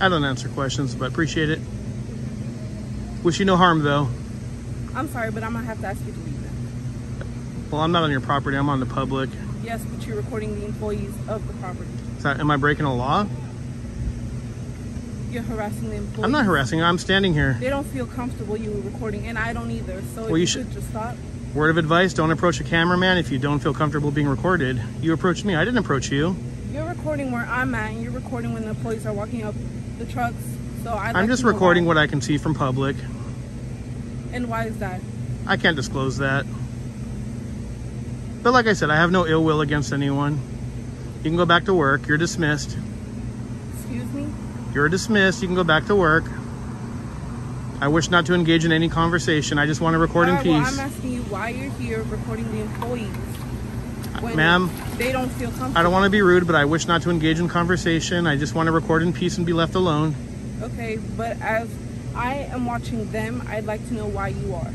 I don't answer questions, but appreciate it. Wish you no harm, though. I'm sorry, but I'm gonna have to ask you to leave now. Well, I'm not on your property. I'm on the public. Yes, but you're recording the employees of the property. That, am I breaking a law? You're harassing the employees. I'm not harassing. I'm standing here. They don't feel comfortable you recording, and I don't either. So Well, you you, should- should just stop. Word of advice: Don't approach a cameraman if you don't feel comfortable being recorded. You approached me. I didn't approach you. You're recording where I'm at, and you're recording when the employees are walking up the trucks. So I. I'm just recording what I can see from public. And why is that? I can't disclose that. But like I said, I have no ill will against anyone. You can go back to work. You're dismissed. Excuse me. You're dismissed. You can go back to work. I wish not to engage in any conversation. I just want to record in Alright, well, peace. I'm asking you why you're here recording the employees. Ma'am, they don't feel comfortable. I don't want to be rude, but I wish not to engage in conversation. I just want to record in peace and be left alone. Okay, but as I am watching them, I'd like to know why you are.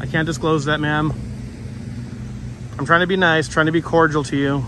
I can't disclose that, ma'am. I'm trying to be nice, trying to be cordial to you.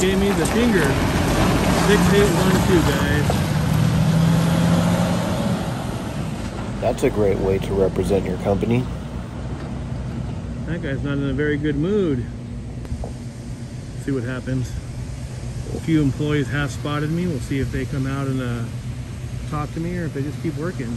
Gave me the finger. 6812, guys. That's a great way to represent your company. That guy's not in a very good mood. See what happens. A few employees have spotted me. We'll see if they come out and uh, talk to me or if they just keep working.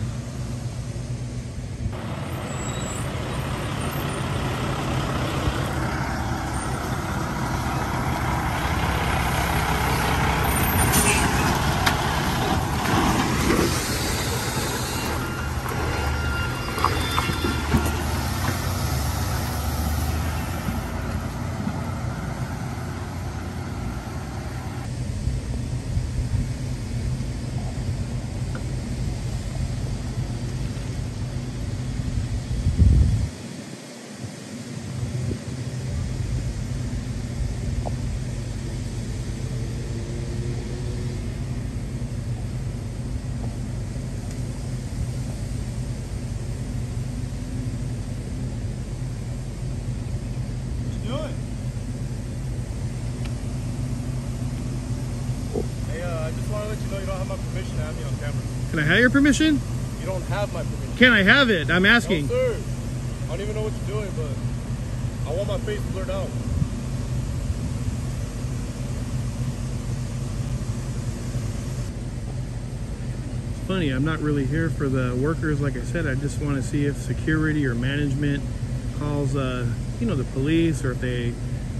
Hey, uh, I just want to let you know you don't have my permission to have me on camera. Can I have your permission? You don't have my permission. Can I have it? I'm asking. No, sir. I don't even know what you're doing, but I want my face blurred out. It's funny, I'm not really here for the workers. Like I said, I just want to see if security or management calls, uh, you know, the police or if they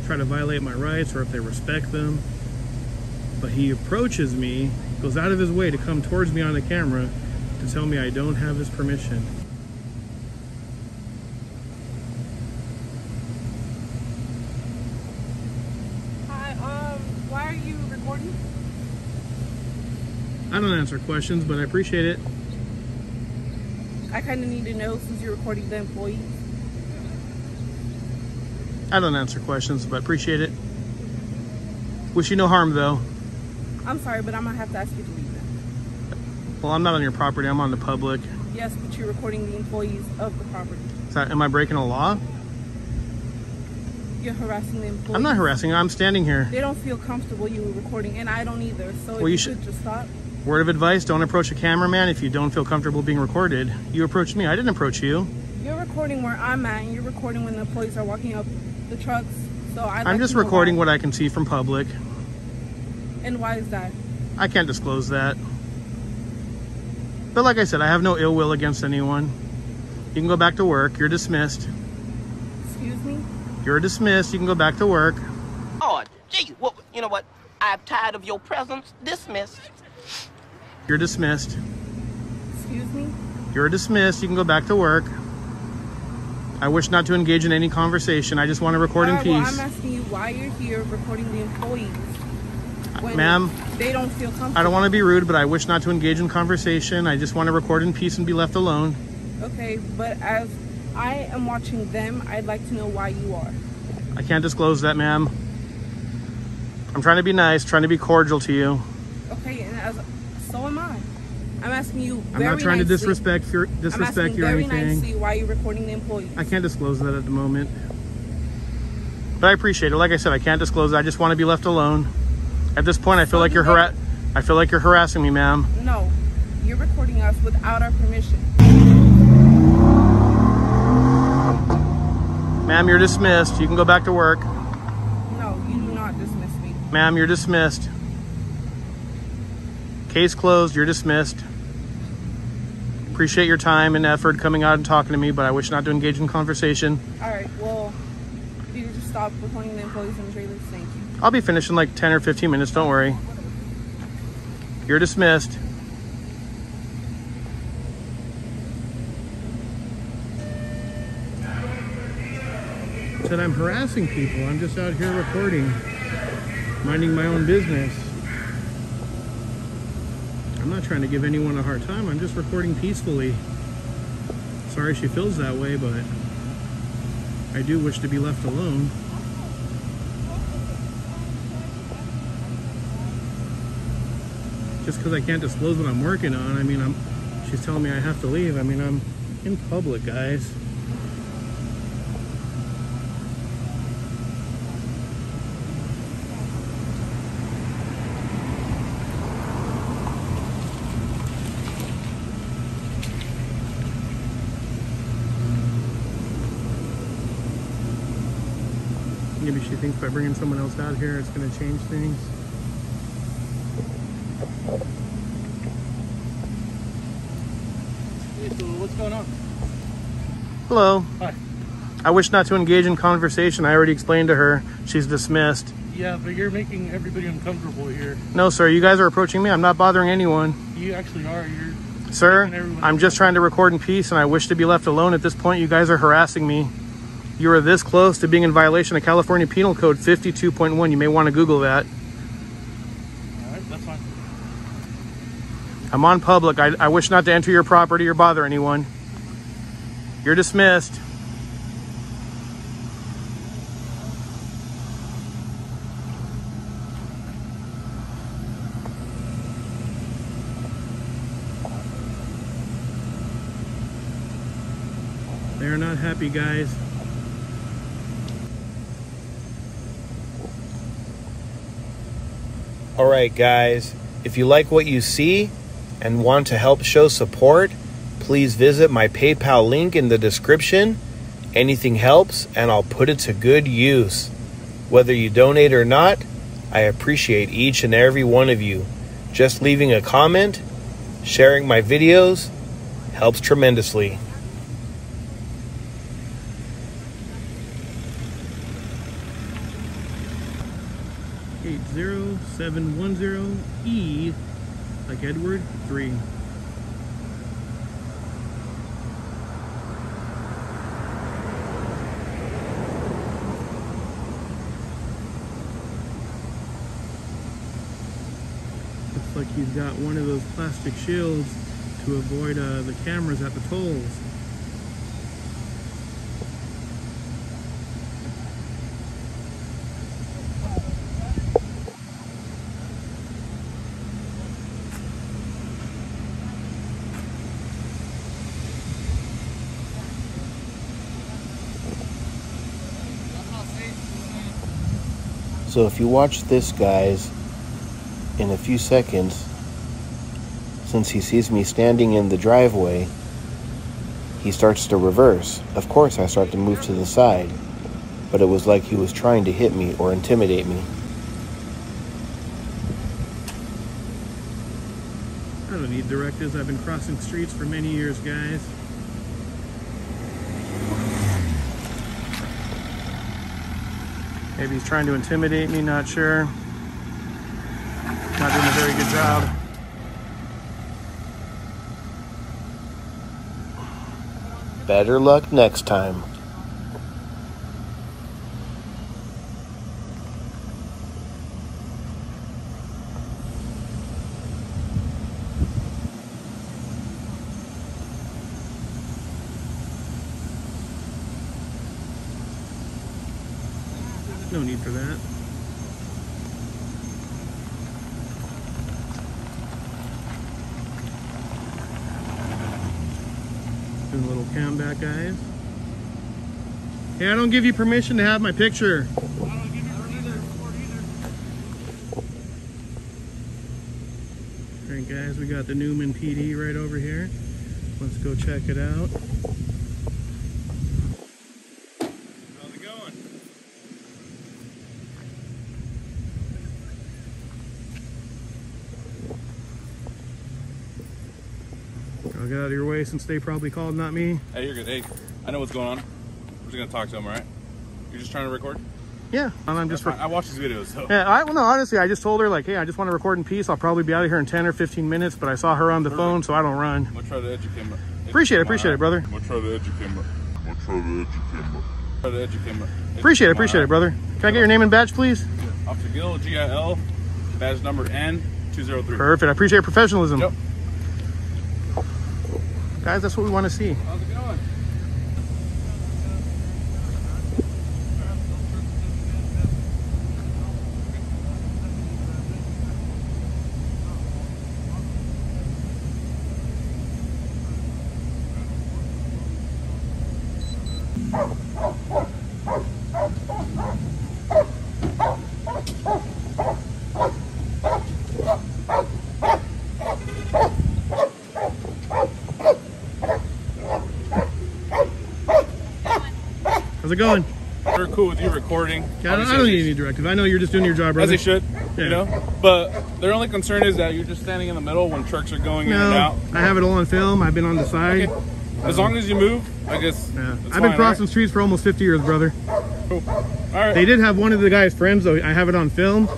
try to violate my rights or if they respect them. But he approaches me, goes out of his way to come towards me on the camera to tell me I don't have his permission. Hi, um, why are you recording? I don't answer questions, but I appreciate it. I kind of need to know since you're recording the employee. I don't answer questions, but appreciate it. Wish you no harm, though. I'm sorry, but I'm gonna have to ask you to leave now. Well, I'm not on your property. I'm on the public. Yes, but you're recording the employees of the property. That, am I breaking a law? You're harassing the employees. I'm not harassing. I'm standing here. They don't feel comfortable you recording, and I don't either. So Well, you you should- just stop. Word of advice: Don't approach a cameraman if you don't feel comfortable being recorded. You approached me. I didn't approach you. You're recording where I'm at, and you're recording when the employees are walking up the trucks. So I. I'm just recording what I can see from public. And why is that? I can't disclose that. But like I said, I have no ill will against anyone. You can go back to work. You're dismissed. Excuse me? You're dismissed. You can go back to work. Oh, gee, well, you know what? I'm tired of your presence. Dismissed. You're dismissed. Excuse me? You're dismissed. You can go back to work. I wish not to engage in any conversation. I just want to record in Alright, well, peace. I'm asking you why you're here recording the employees. Ma'am, they don't feel comfortable. I don't want to be rude, but I wish not to engage in conversation. I just want to record in peace and be left alone. Okay, but as I am watching them, I'd like to know why you are. I can't disclose that, ma'am. I'm trying to be nice, trying to be cordial to you. Okay, and as so am I. I'm asking you. I'm not trying to nicely- disrespect your disrespect you or very anything. nicely why you're recording the employees. I can't disclose that at the moment. But I appreciate it. Like I said, I can't disclose it. I just want to be left alone. At this point, I feel So like you you're get- I feel like you're harassing me, ma'am. No, you're recording us without our permission. Ma'am, you're dismissed. You can go back to work. No, you do not dismiss me. Ma'am, you're dismissed. Case closed. You're dismissed. Appreciate your time and effort coming out and talking to me, but I wish not to engage in conversation. All right, well, if you could just stop recording the employees in the trailers, thank you. I'll be finished in like 10 or 15 minutes. Don't worry. You're dismissed. Said I'm harassing people. I'm just out here recording, minding my own business. I'm not trying to give anyone a hard time. I'm just recording peacefully. Sorry she feels that way, but I do wish to be left alone. Just because I can't disclose what I'm working on. I mean, I'm. She's telling me I have to leave. I mean, I'm in public, guys. Maybe she thinks by bringing someone else out here, it's going to change things. Hey, so what's going on? Hello. Hi. I wish not to engage in conversation. I already explained to her. She's dismissed. Yeah, but you're making everybody uncomfortable here. No, sir, you guys are approaching me. I'm not bothering anyone. You actually are. You're. Sir, I'm just trying to record in peace and I wish to be left alone. At this point, you guys are harassing me. You are this close to being in violation of California Penal Code 52.1. You may want to Google that. All right, that's fine. I'm on public. I, I wish not to enter your property or bother anyone. You're dismissed. They're not happy, guys. Alright, guys, if you like what you see and want to help show support, please visit my PayPal link in the description. Anything helps, and I'll put it to good use. Whether you donate or not, I appreciate each and every one of you. Just leaving a comment, sharing my videos, helps tremendously. Eight zero seven one zero E, like Edward three. Like he's got one of those plastic shields to avoid uh, the cameras at the tolls. So if you watch this, guys, in a few seconds, since he sees me standing in the driveway, he starts to reverse. Of course, I start to move to the side, but it was like he was trying to hit me or intimidate me. I don't need directives. I've been crossing streets for many years, guys. Maybe he's trying to intimidate me, not sure. Not doing a very good job. Better luck next time. No need for that. Doing a little cam back, guys. Hey, I don't give you permission to have my picture. All right, guys, we got the Newman PD right over here. Let's go check it out. How's it going? I'll get out of your way since they probably called, not me. Hey, you're good. Hey, I know what's going on. We're just gonna talk to him, all right? You're just trying to record? Yeah, and I'm just. That's. I watch these videos, so. Yeah, I well, no, honestly, I just told her like, hey, I just want to record in peace. I'll probably be out of here in 10 or 15 minutes, but I saw her on the phone, so I don't run. I'm gonna try to educate him. Appreciate it, appreciate it, brother. I'm gonna try to educate him. I'm gonna try to educate him. Try to educate him. Appreciate it, appreciate it, brother. Can I get your name and badge, please? Officer Gill, G-I-L, badge number N203. Perfect. I appreciate your professionalism. Yep. Guys, that's what we want to see. How's it going? We're cool with you recording. Yeah, I don't, I don't need any directive. I know you're just doing your job, brother. As they should, Yeah. you know? But their only concern is that you're just standing in the middle when trucks are going in and out. I have it all on film. I've been on the side. Okay. As long as you move, I guess. Yeah. I've been fine, crossing streets for almost 50 years, brother. Cool. All right. They did have one of the guy's friends, though. I have it on film.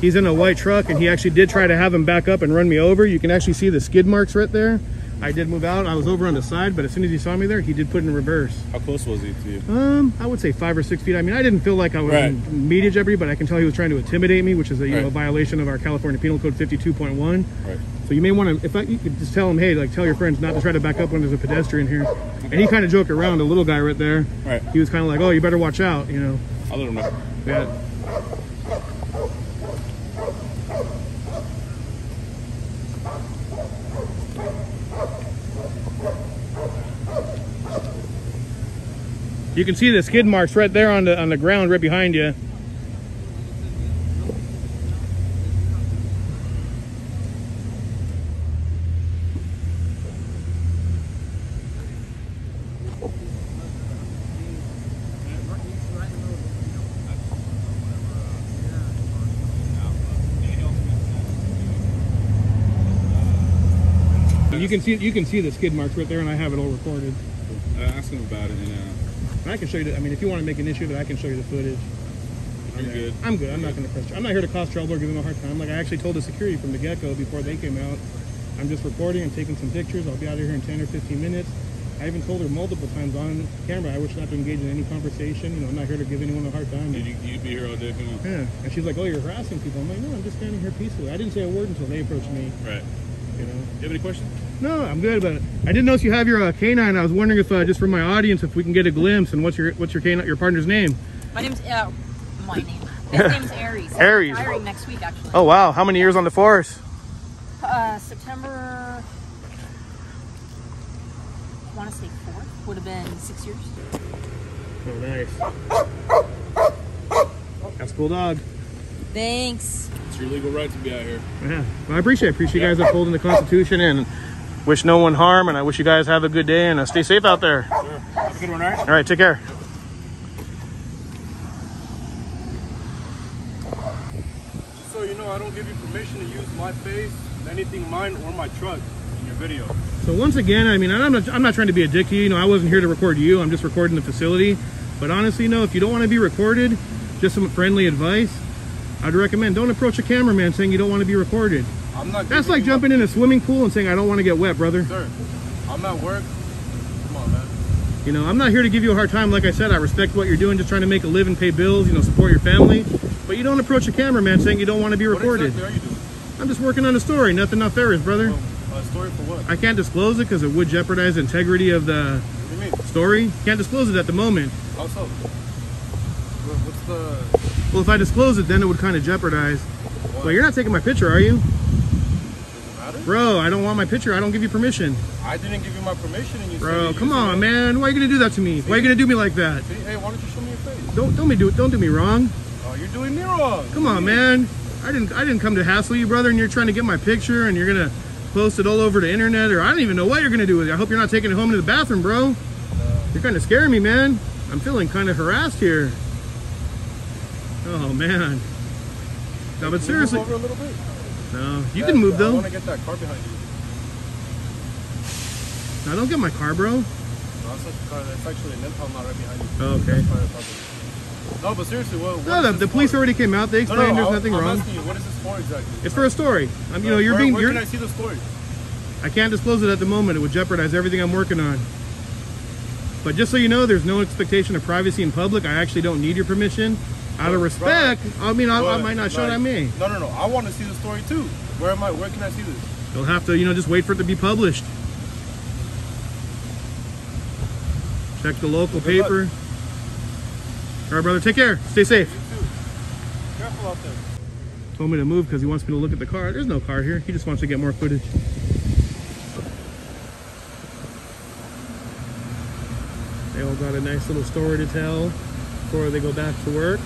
He's in a white truck, and he actually did try to have him back up and run me over. You can actually see the skid marks right there. I did move out. I was over on the side, but as soon as he saw me there, he did put in reverse. How close was he to you? Um, I would say five or six feet. I mean, I didn't feel like I was Right. in media jeopardy, but I can tell he was trying to intimidate me, which is a you know, Right. violation of our California Penal Code 52.1. Right. So you may want to, if I, you could just tell him, hey, like tell your friends not to try to back up when there's a pedestrian here. And he kind of joked around, the little guy right there. Right. He was kind of like, oh, you better watch out, you know. I'll let him know. Yeah. You can see the skid marks right there on the on the ground right behind you. You can see you can see the skid marks right there, and I have it all recorded. Uh, ask him about it, and uh, And I can show you. The, I mean, if you want to make an issue of it, I can show you the footage. you're uh, good. I'm good. I'm not going to press. I'm not here to cause trouble or give them a hard time. Like I actually told the security from the get go before they came out. I'm just recording and taking some pictures. I'll be out of here in 10 or 15 minutes. I even told her multiple times on camera I wish not to engage in any conversation. You know, I'm not here to give anyone a hard time. You, you'd be here all day if you want. Yeah. And she's like, "Oh, you're harassing people." I'm like, "No, I'm just standing here peacefully." I didn't say a word until they approached me. Right. You know. You have any questions? No, I'm good, but I didn't notice you have your uh, canine. I was wondering if, uh, just for my audience, if we can get a glimpse and what's your what's your canine, your partner's name? My name's uh, my name. His name's Aries. He's Aries. Retiring next week, actually. Oh wow, how many years on the force? Uh, September. I want to say fourth. Would have been six years. Oh, nice. That's a cool dog. Thanks. It's your legal right to be out here. Yeah, well, I appreciate it. Appreciate you guys upholding the Constitution and wish no one harm. And I wish you guys have a good day and uh, stay safe out there. Sure. Have a good one, all right? All right, take care. So you know, I don't give you permission to use my face anything mine or my truck in your video. So once again, I mean, I'm not, I'm not trying to be a dick to you. You know, I wasn't here to record you. I'm just recording the facility. But honestly, you no, if you don't want to be recorded, just some friendly advice, I'd recommend don't approach a cameraman saying you don't want to be recorded. I'm not. That's like jumping in a swimming pool and saying I don't want to get wet, brother. Sir, I'm at work. Come on, man. You know, I'm not here to give you a hard time. Like I said, I respect what you're doing, just trying to make a living, pay bills, you know, support your family. But you don't approach a cameraman saying you don't want to be What recorded. exactly are you doing? I'm just working on a story, nothing nefarious, brother. Oh, a story for what? I can't disclose it because it would jeopardize the integrity of the What do you mean? story. Can't disclose it at the moment. How so? What's the? Well, if I disclose it, then it would kind of jeopardize. Well, you're not taking my picture, are you? It? Bro, I don't want my picture. I don't give you permission. I didn't give you my permission, and you. Bro, come on, it. man. Why are you gonna do that to me? Why are you gonna do me like that? See, hey, why don't you show me your face? Don't don't me do don't do me wrong. Oh, you're doing me wrong. Come on, man. I didn't I didn't come to hassle you, brother, and you're trying to get my picture and you're gonna post it all over the internet or I don't even know what you're gonna do with it. I hope you're not taking it home to the bathroom, bro. You're kind of scaring me, man. I'm feeling kind of harassed here. Oh man. No, but Can you move seriously, over a little bit. no. You can move though. I want to get that car behind you. Now don't get my car, bro. No, that's not the car. That's actually an impound lot right behind you. Oh, okay. That's fine, that's fine. No, but seriously, what? what No, the, the police for? already came out. They No, explained no, there's I- nothing I'm wrong. asking you, what is this for exactly? It's for a story. I'm, you know, you're where, being. Where You're, can I see the story? I can't disclose it at the moment. It would jeopardize everything I'm working on. But just so you know, there's no expectation of privacy in public. I actually don't need your permission. Out of respect, I mean, I, I might not show it like- on me. No, no, no. I want to see the story too. Where am I? Where can I see this? You'll have to, you know, just wait for it to be published. Check the local Good luck. paper. All right, brother. Take care. Stay safe. Careful out there. Told me to move because he wants me to look at the car. There's no car here. He just wants to get more footage. They all got a nice little story to tell before they go back to work.